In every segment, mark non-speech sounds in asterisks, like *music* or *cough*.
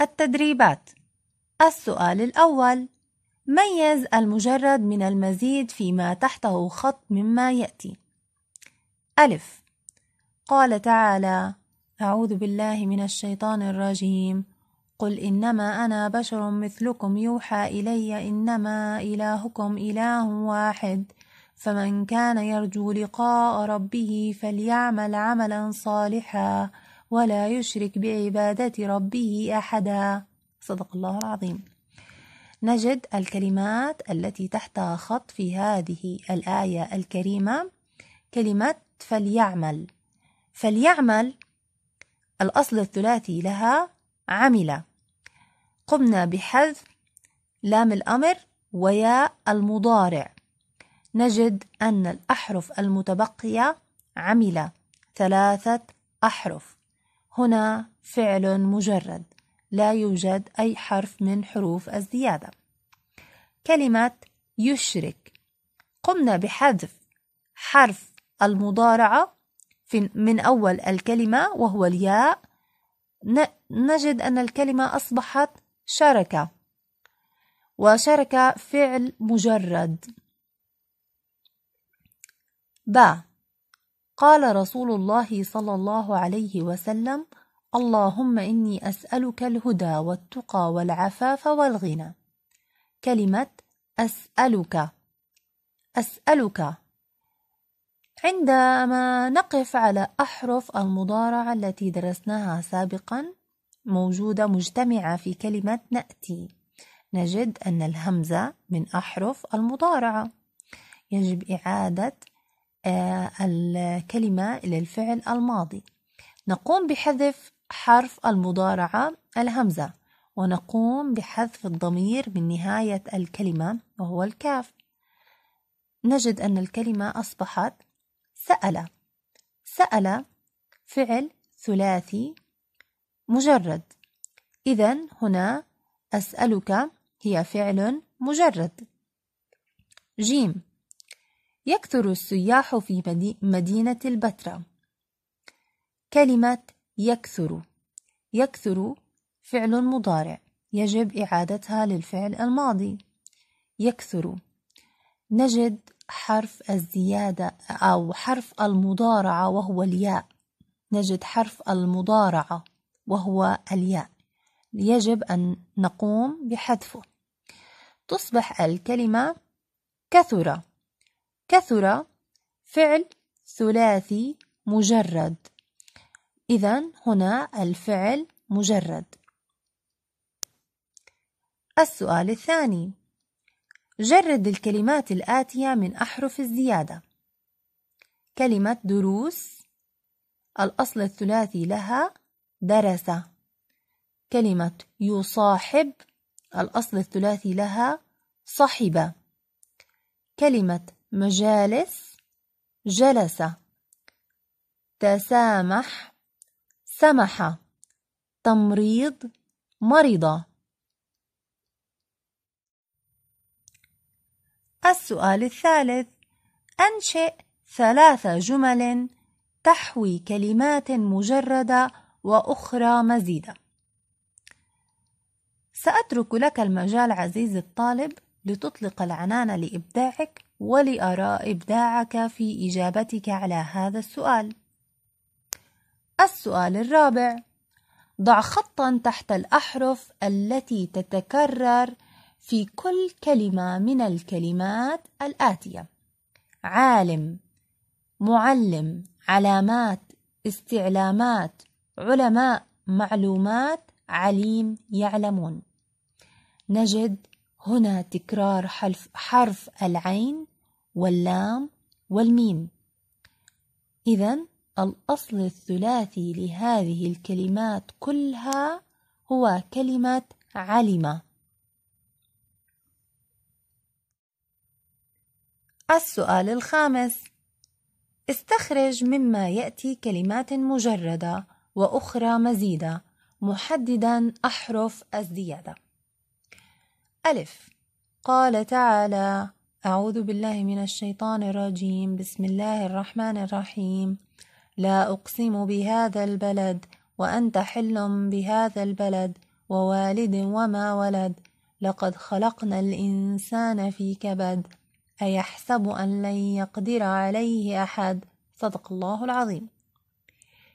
التدريبات. السؤال الأول ميز المجرد من المزيد فيما تحته خط مما يأتي. ألف. قال تعالى أعوذ بالله من الشيطان الرجيم. قل إنما أنا بشر مثلكم يوحى إلي إنما إلهكم إله واحد. فمن كان يرجو لقاء ربه فليعمل عملا صالحا. ولا يشرك بعبادة ربه أحدا. صدق الله العظيم. نجد الكلمات التي تحتها خط في هذه الآية الكريمة. كلمة فليعمل. فليعمل الأصل الثلاثي لها عمل. قمنا بحذف لام الأمر وياء المضارع. نجد أن الأحرف المتبقية عمل. ثلاثة أحرف. هنا فعل مجرد. لا يوجد أي حرف من حروف الزيادة. كلمة يشرك. قمنا بحذف حرف المضارعة من أول الكلمة وهو الياء. نجد أن الكلمة أصبحت شركة. وشركة فعل مجرد. با. قال رسول الله صلى الله عليه وسلم اللهم إني أسألك الهدى والتقى والعفاف والغنى. كلمة أسألك. أسألك. عندما نقف على أحرف المضارعة التي درسناها سابقا موجودة مجتمعة في كلمة نأتي. نجد أن الهمزة من أحرف المضارعة يجب إعادة آه، الكلمة إلى الفعل الماضي. نقوم بحذف حرف المضارعة الهمزة ونقوم بحذف الضمير من نهاية الكلمة وهو الكاف. نجد أن الكلمة أصبحت سأل سأل فعل ثلاثي مجرد. إذا هنا أسألك هي فعل مجرد. جيم. يكثر السياح في مدينة البتراء. كلمة يكثر. يكثر فعل مضارع. يجب إعادتها للفعل الماضي. يكثر. نجد حرف الزيادة أو حرف المضارعة وهو الياء. نجد حرف المضارعة وهو الياء. يجب أن نقوم بحذفه. تصبح الكلمة كثر. كثر فعل ثلاثي مجرد. إذا هنا الفعل مجرد. السؤال الثاني. جرد الكلمات الآتية من أحرف الزيادة. كلمة دروس. الأصل الثلاثي لها درس. كلمة يصاحب. الأصل الثلاثي لها صحب كلمة مجالس. جلس. تسامح. سمح. تمريض مرض السؤال الثالث. أنشئ ثلاث جمل تحوي كلمات مجردة وأخرى مزيدة. سأترك لك المجال عزيزي الطالب لتطلق العنان لإبداعك ولأرى إبداعك في إجابتك على هذا السؤال. السؤال الرابع. ضع خطا تحت الأحرف التي تتكرر في كل كلمة من الكلمات الآتية. عالم معلم علامات استعلامات علماء معلومات عليم يعلمون. نجد هنا تكرار حرف, حرف العين واللام والميم. إذا الأصل الثلاثي لهذه الكلمات كلها هو كلمة علم. السؤال الخامس. استخرج مما يأتي كلمات مجردة وأخرى مزيدة محددا أحرف الزيادة. ألف. قال تعالى أعوذ بالله من الشيطان الرجيم. بسم الله الرحمن الرحيم. لا أقسم بهذا البلد وأنت حل بهذا البلد ووالد وما ولد. لقد خلقنا الإنسان في كبد أيحسب أن لن يقدر عليه أحد؟ صدق الله العظيم.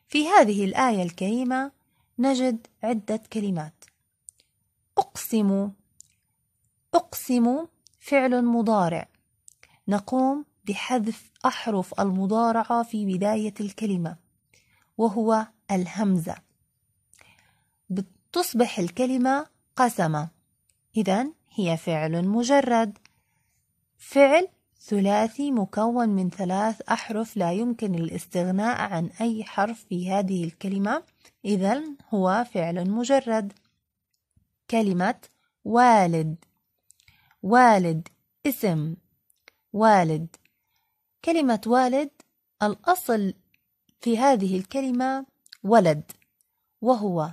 في هذه الآية الكريمة نجد عدة كلمات. أقسم أقسم فعل مضارع. نقوم بحذف أحرف المضارعة في بداية الكلمة وهو الهمزة. تصبح الكلمة قسم إذا هي فعل مجرد. فعل ثلاثي مكون من ثلاث أحرف لا يمكن الاستغناء عن أي حرف في هذه الكلمة. إذا هو فعل مجرد. كلمة والد. والد اسم. والد. كلمة والد الأصل في هذه الكلمة ولد وهو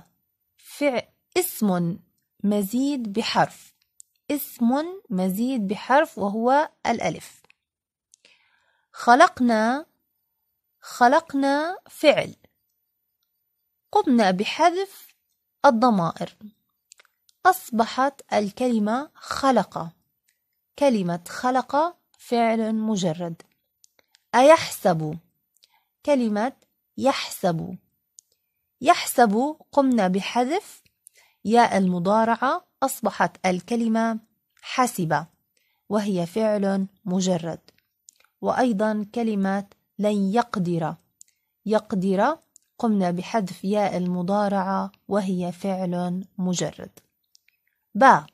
فع اسم مزيد بحرف اسم مزيد بحرف وهو الألف. خلقنا خلقنا فعل قمنا بحذف الضمائر. أصبحت الكلمة خلق كلمة خلق فعل مجرد. أيحسب؟ كلمة يحسب. يحسب قمنا بحذف ياء المضارعة أصبحت الكلمة حسب وهي فعل مجرد. وأيضا كلمة لن يقدر. يقدر قمنا بحذف ياء المضارعة وهي فعل مجرد. با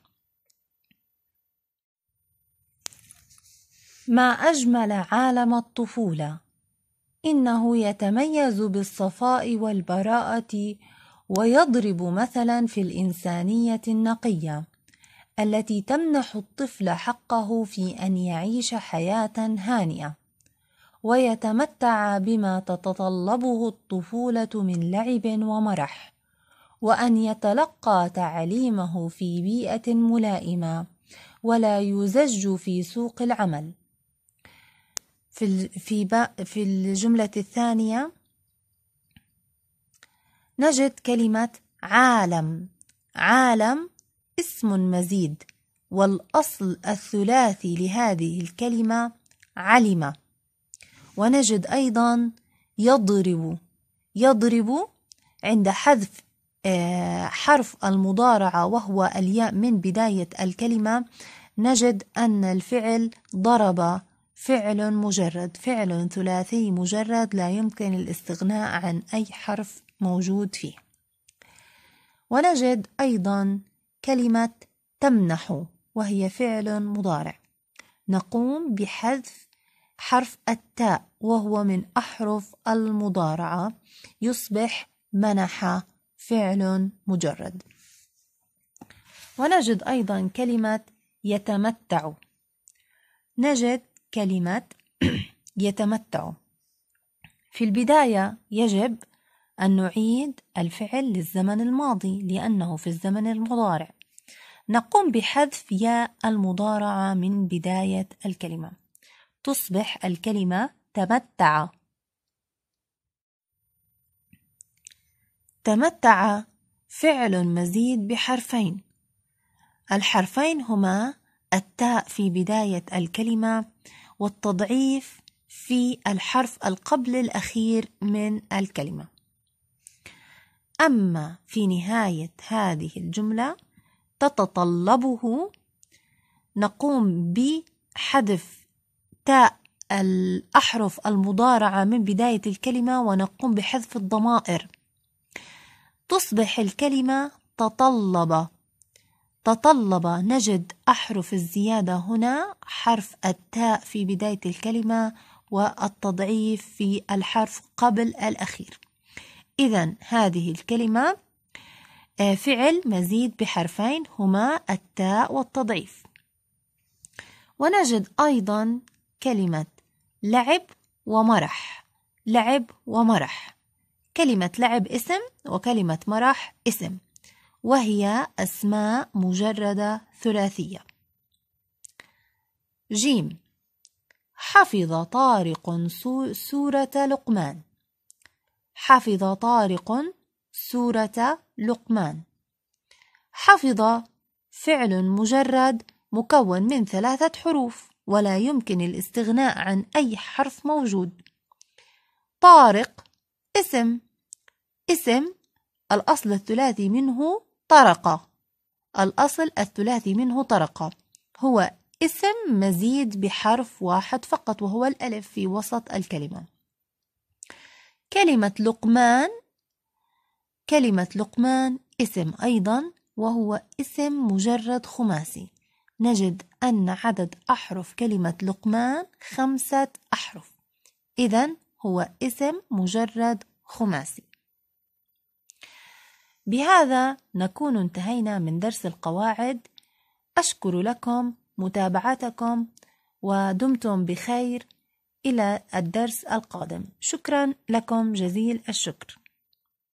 ما أجمل عالم الطفولة. إنه يتميز بالصفاء والبراءة ويضرب مثلا في الإنسانية النقية التي تمنح الطفل حقه في أن يعيش حياة هانئة ويتمتع بما تتطلبه الطفولة من لعب ومرح وأن يتلقى تعليمه في بيئة ملائمة ولا يزج في سوق العمل. في في في الجملة الثانية. نجد كلمة عالم. عالم اسم مزيد والأصل الثلاثي لهذه الكلمة علم. ونجد أيضا يضرب. يضرب عند حذف آه، حرف المضارعة وهو الياء من بداية الكلمة. نجد أن الفعل ضرب. فعل مجرد فعل ثلاثي مجرد لا يمكن الاستغناء عن أي حرف موجود فيه. ونجد أيضا كلمة تمنح وهي فعل مضارع. نقوم بحذف حرف التاء وهو من أحرف المضارعة. يصبح منح فعل مجرد. ونجد أيضا كلمة يتمتع. نجد كلمة *clears throat* يتمتع. في البداية يجب أن نعيد الفعل للزمن الماضي لأنه في الزمن المضارع. نقوم بحذف ياء المضارعة من بداية الكلمة. تصبح الكلمة تمتع. تمتع فعل مزيد بحرفين. الحرفين هما التاء في بداية الكلمة والتضعيف في الحرف القبل الأخير من الكلمة. أما في نهاية هذه الجملة تتطلبه نقوم بحذف تاء الأحرف المضارعة من بداية الكلمة ونقوم بحذف الضمائر. تصبح الكلمة تطلب تطلب نجد أحرف الزيادة هنا حرف التاء في بداية الكلمة والتضعيف في الحرف قبل الأخير. إذا هذه الكلمة آه، فعل مزيد بحرفين هما التاء والتضعيف. ونجد أيضا كلمة لعب ومرح. لعب ومرح. كلمة لعب اسم وكلمة مرح اسم. وهي أسماء مجردة ثلاثية. جيم. حفظ طارق سورة لقمان. حفظ طارق سورة لقمان. حفظ فعل مجرد مكون من ثلاثة حروف ولا يمكن الاستغناء عن أي حرف موجود. طارق اسم. اسم الأصل الثلاثي منه طرقة. الأصل الثلاثي منه طرقة. هو اسم مزيد بحرف واحد فقط وهو الألف في وسط الكلمة. كلمة لقمان كلمة لقمان اسم أيضا وهو اسم مجرد خماسي. نجد أن عدد أحرف كلمة لقمان خمسة أحرف. إذا هو اسم مجرد خماسي. بهذا نكون انتهينا من درس القواعد. أشكر لكم متابعتكم ودمتم بخير إلى الدرس القادم. شكرا لكم جزيل الشكر.